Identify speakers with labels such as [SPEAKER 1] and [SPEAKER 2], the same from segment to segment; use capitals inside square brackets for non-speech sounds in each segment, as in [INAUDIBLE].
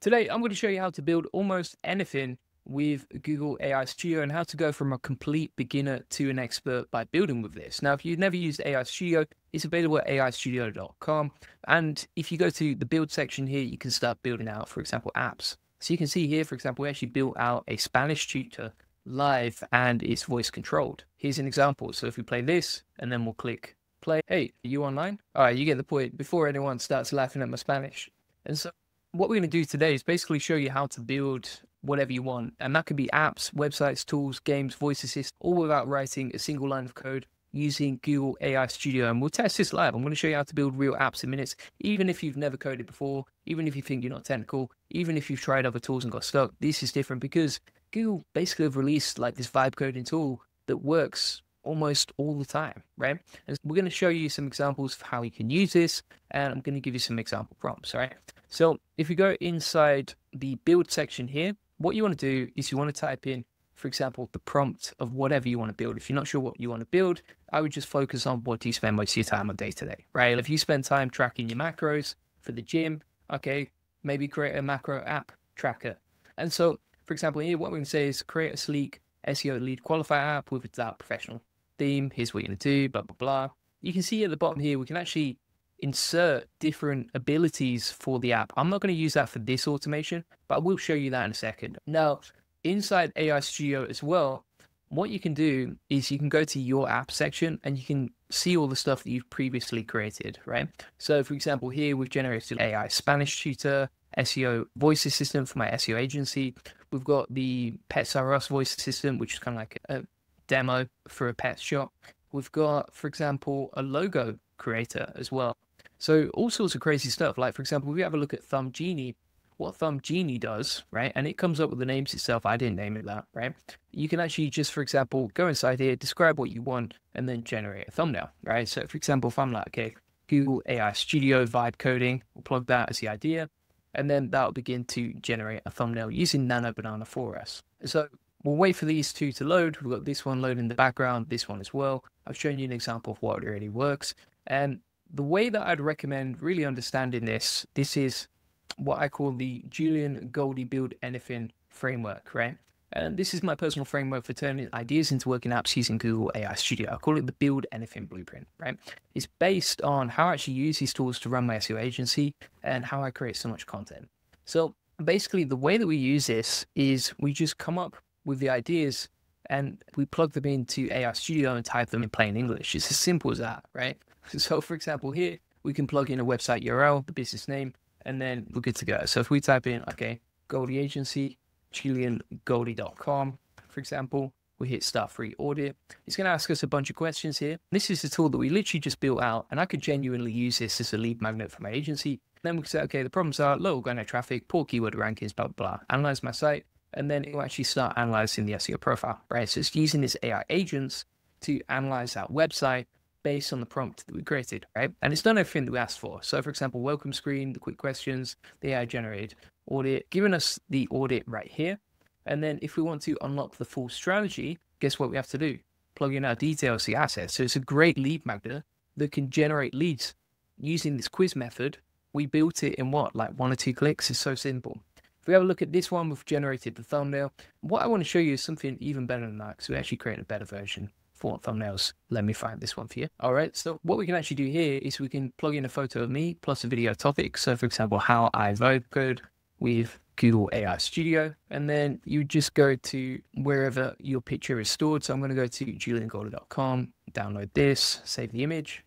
[SPEAKER 1] Today, I'm going to show you how to build almost anything with Google AI Studio and how to go from a complete beginner to an expert by building with this. Now, if you've never used AI Studio, it's available at aistudio.com. And if you go to the build section here, you can start building out, for example, apps. So you can see here, for example, we actually built out a Spanish tutor live and it's voice controlled. Here's an example. So if we play this and then we'll click play, hey, are you online? All right, you get the point before anyone starts laughing at my Spanish. And so what we're going to do today is basically show you how to build whatever you want. And that could be apps, websites, tools, games, voice assist, all without writing a single line of code using Google AI Studio. And we'll test this live. I'm going to show you how to build real apps in minutes, even if you've never coded before, even if you think you're not technical, even if you've tried other tools and got stuck. This is different because Google basically have released like this vibe coding tool that works almost all the time, right? And we're going to show you some examples of how you can use this, and I'm going to give you some example prompts, all right? So if you go inside the build section here, what you want to do is you want to type in, for example, the prompt of whatever you want to build. If you're not sure what you want to build, I would just focus on what do you spend most of your time on day to day, right? If you spend time tracking your macros for the gym, okay, maybe create a macro app tracker. And so, for example, here, what going to say is create a sleek SEO lead qualifier app with that professional theme. Here's what you're going to do, blah, blah, blah. You can see at the bottom here, we can actually insert different abilities for the app. I'm not going to use that for this automation, but I will show you that in a second. Now, inside AI Studio as well, what you can do is you can go to your app section and you can see all the stuff that you've previously created, right? So, for example, here we've generated AI Spanish tutor, SEO voice assistant for my SEO agency. We've got the Pets R Us voice assistant, which is kind of like a demo for a pet shop. We've got, for example, a logo creator as well. So all sorts of crazy stuff. Like for example, if we have a look at Thumb Genie, what Thumb Genie does, right? And it comes up with the names itself. I didn't name it that, right? You can actually just, for example, go inside here, describe what you want, and then generate a thumbnail, right? So for example, if I'm like, okay, Google AI Studio vibe coding, we'll plug that as the idea, and then that'll begin to generate a thumbnail using Nano Banana for us. So we'll wait for these two to load. We've got this one loading in the background, this one as well. I've shown you an example of what already works. And the way that I'd recommend really understanding this, this is what I call the Julian Goldie Build Anything framework, right? And this is my personal framework for turning ideas into working apps using Google AI Studio. I call it the Build Anything Blueprint, right? It's based on how I actually use these tools to run my SEO agency and how I create so much content. So basically, the way that we use this is we just come up with the ideas and we plug them into AI Studio and type them in plain English. It's as simple as that, right? [LAUGHS] So, for example, here we can plug in a website URL, the business name, and then we're good to go. So, if we type in, okay, Goldie Agency, JulianGoldie.com, for example, we hit start free audit. It's going to ask us a bunch of questions here. This is a tool that we literally just built out, and I could genuinely use this as a lead magnet for my agency. Then we can say, okay, the problems are low organic traffic, poor keyword rankings, blah, blah, blah. Analyze my site, and then it will actually start analyzing the SEO profile, right? So it's using this AI agents to analyze that website based on the prompt that we created, right? And it's done everything that we asked for. So, for example, welcome screen, the quick questions, the AI generated audit, giving us the audit right here. And then if we want to unlock the full strategy, guess what we have to do? Plug in our details, the assets. So it's a great lead magnet that can generate leads using this quiz method. We built it in what, like one or two clicks? It's so simple. If we have a look at this one, we've generated the thumbnail. What I want to show you is something even better than that because we actually created a better version for thumbnails. Let me find this one for you. All right. So what we can actually do here is we can plug in a photo of me plus a video topic. So for example, how I vibe code with Google AI Studio. And then you just go to wherever your picture is stored. So I'm going to go to juliangoldie.com, download this, save the image.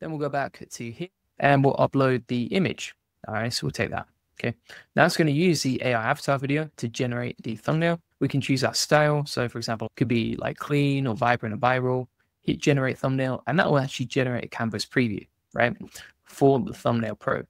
[SPEAKER 1] Then we'll go back to here and we'll upload the image. All right. So we'll take that. Okay. Now it's going to use the AI avatar video to generate the thumbnail. We can choose our style. So for example, it could be like clean or vibrant or viral. Hit generate thumbnail, and that will actually generate a canvas preview, right? For the thumbnail pro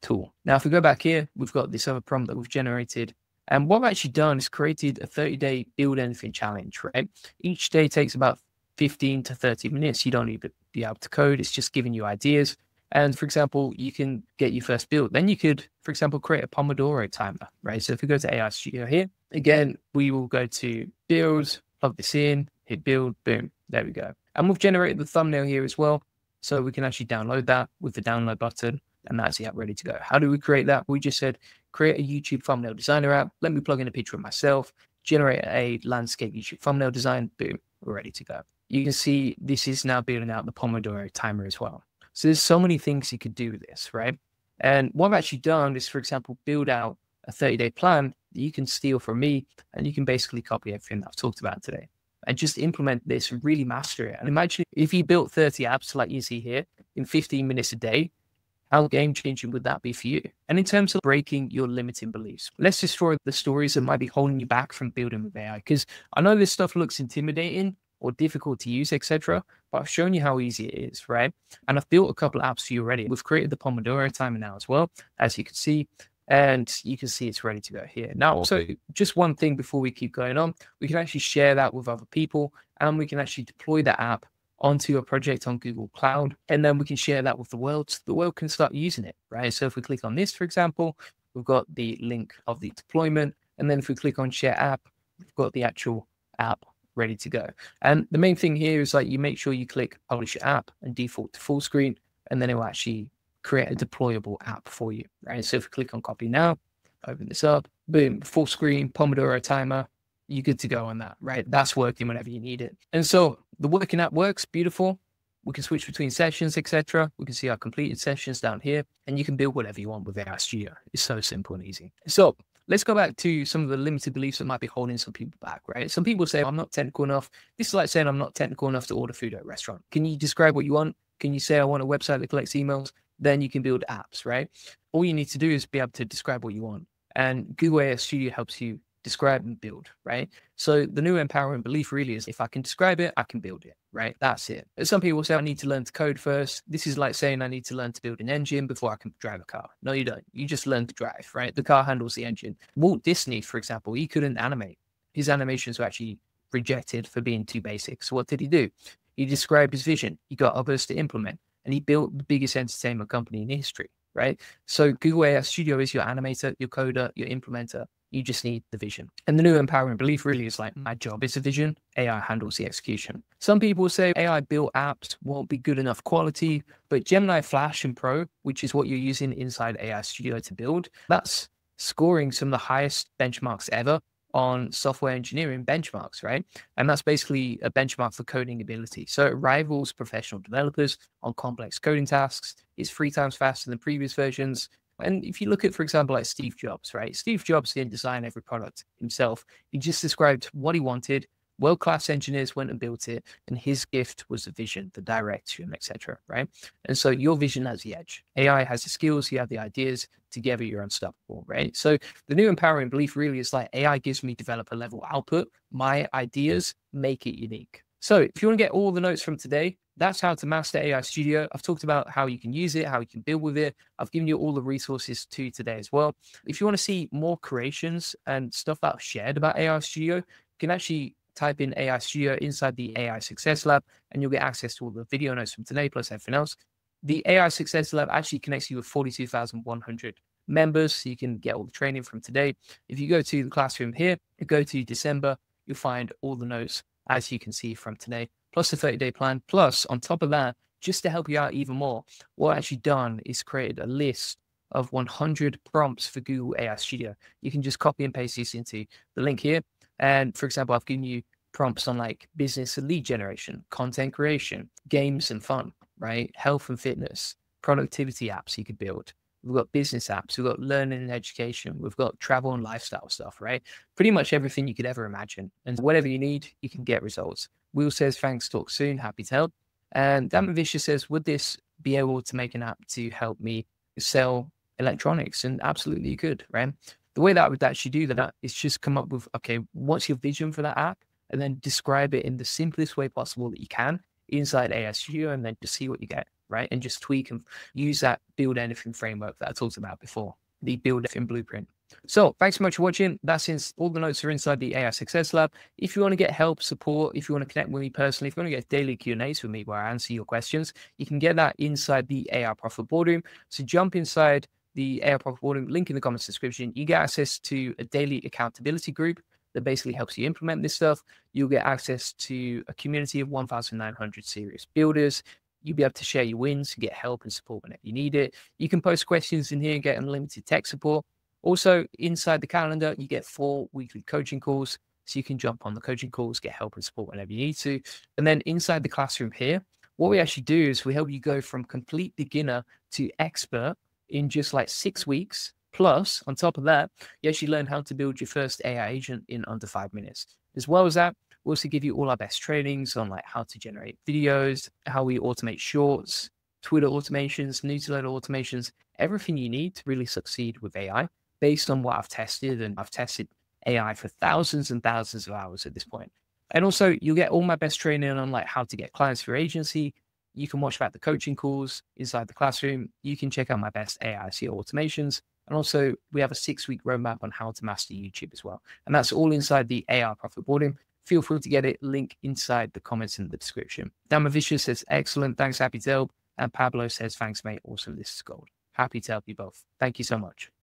[SPEAKER 1] tool. Now, if we go back here, we've got this other prompt that we've generated. And what I've actually done is created a 30 day build anything challenge, right? Each day takes about 15 to 30 minutes. You don't need to be able to code. It's just giving you ideas. And for example, you can get your first build. Then you could, for example, create a Pomodoro timer, right? So if we go to AI Studio here, again, we will go to build, plug this in, hit build, boom, there we go. And we've generated the thumbnail here as well. So we can actually download that with the download button and that's the app ready to go. How do we create that? We just said create a YouTube thumbnail designer app. Let me plug in a picture of myself, generate a landscape YouTube thumbnail design. Boom, we're ready to go. You can see this is now building out the Pomodoro timer as well. So there's so many things you could do with this, right? And what I've actually done is, for example, build out a 30 day plan that you can steal from me and you can basically copy everything that I've talked about today and just implement this and really master it. And imagine if you built 30 apps like you see here in 15 minutes a day, how game changing would that be for you? And in terms of breaking your limiting beliefs, let's destroy the stories that might be holding you back from building with AI. Because I know this stuff looks intimidating or difficult to use, etc. But I've shown you how easy it is, right? And I've built a couple of apps for you already. We've created the Pomodoro timer now as well, as you can see and you can see it's ready to go here. Now, so just one thing before we keep going on, we can actually share that with other people and we can actually deploy the app onto your project on Google Cloud, and then we can share that with the world. So the world can start using it, right? So if we click on this, for example, we've got the link of the deployment, and then if we click on Share App, we've got the actual app ready to go. And the main thing here is like you make sure you click Publish your app and default to full screen, and then it will actually create a deployable app for you, right? So if we click on Copy Now, open this up, boom, full screen, Pomodoro timer, you're good to go on that, right? That's working whenever you need it. And so the working app works beautiful. We can switch between sessions, etc. We can see our completed sessions down here, and you can build whatever you want with AI Studio. It's so simple and easy. So let's go back to some of the limited beliefs that might be holding some people back, right? Some people say, I'm not technical enough. This is like saying I'm not technical enough to order food at a restaurant. Can you describe what you want? Can you say I want a website that collects emails? Then you can build apps, right? All you need to do is be able to describe what you want. And Google AI Studio helps you describe and build, right? So the new empowering belief really is if I can describe it, I can build it, right? That's it. Some people say I need to learn to code first. This is like saying I need to learn to build an engine before I can drive a car. No, you don't. You just learn to drive, right? The car handles the engine. Walt Disney, for example, he couldn't animate. His animations were actually rejected for being too basic. So what did he do? He described his vision. He got others to implement and he built the biggest entertainment company in history, right? So Google AI Studio is your animator, your coder, your implementer. You just need the vision. And the new empowering belief really is like, my job is a vision, AI handles the execution. Some people say AI built apps won't be good enough quality, but Gemini Flash and Pro, which is what you're using inside AI Studio to build, that's scoring some of the highest benchmarks ever on software engineering benchmarks, right? And that's basically a benchmark for coding ability. So it rivals professional developers on complex coding tasks. It's three times faster than previous versions. And if you look at, for example, like Steve Jobs, right? Steve Jobs didn't design every product himself. He just described what he wanted world class engineers went and built it, and his gift was the vision, the direction, etc. Right? And so your vision has the edge. AI has the skills, you have the ideas. Together, you're unstoppable. Right? So the new empowering belief really is like AI gives me developer level output. My ideas make it unique. So if you want to get all the notes from today, that's how to master AI Studio. I've talked about how you can use it, how you can build with it. I've given you all the resources to today as well. If you want to see more creations and stuff that I've shared about AI Studio, you can actually type in AI Studio inside the AI Success Lab, and you'll get access to all the video notes from today plus everything else. The AI Success Lab actually connects you with 42,100 members, so you can get all the training from today. If you go to the classroom here, go to December, you'll find all the notes as you can see from today, plus the 30 day plan. Plus, on top of that, just to help you out even more, what I've actually done is created a list of 100 prompts for Google AI Studio. You can just copy and paste these into the link here. And for example, I've given you prompts on like business and lead generation, content creation, games and fun, right? Health and fitness, productivity apps you could build. We've got business apps, we've got learning and education, we've got travel and lifestyle stuff, right? Pretty much everything you could ever imagine. And whatever you need, you can get results. Will says, thanks, talk soon, happy to help. And Dan Vicious says, would this be able to make an app to help me sell electronics? And absolutely you could, right? the way that I would actually do that is just come up with, okay, what's your vision for that app? And then describe it in the simplest way possible that you can inside ASU and then just see what you get, right? And just tweak and use that build anything framework that I talked about before, the build anything blueprint. So thanks so much for watching. That's in, all the notes are inside the AI Success Lab. If you want to get help, support, if you want to connect with me personally, if you want to get daily Q&As with me where I answer your questions, you can get that inside the AI Profit Boardroom. So jump inside the AI Profit Boardroom, link in the comments description. You get access to a daily accountability group that basically helps you implement this stuff. You'll get access to a community of 1,900 serious builders. You'll be able to share your wins, and get help and support whenever you need it. You can post questions in here and get unlimited tech support. Also, inside the calendar, you get four weekly coaching calls. So you can jump on the coaching calls, get help and support whenever you need to. And then inside the classroom here, what we actually do is we help you go from complete beginner to expert in just like six weeks. Plus, on top of that, you actually learn how to build your first AI agent in under five minutes. As well as that, we also give you all our best trainings on like how to generate videos, how we automate shorts, Twitter automations, newsletter automations, everything you need to really succeed with AI based on what I've tested. And I've tested AI for thousands and thousands of hours at this point. And also, you'll get all my best training on like how to get clients for your agency. You can watch about the coaching calls inside the classroom. You can check out my best AI SEO automations. And also, we have a six week roadmap on how to master YouTube as well. And that's all inside the AI profit Boardroom. Feel free to get it. Link inside the comments in the description. Damavisha says, excellent. Thanks, happy to help. And Pablo says, thanks, mate. Awesome. This is gold. Happy to help you both. Thank you so much.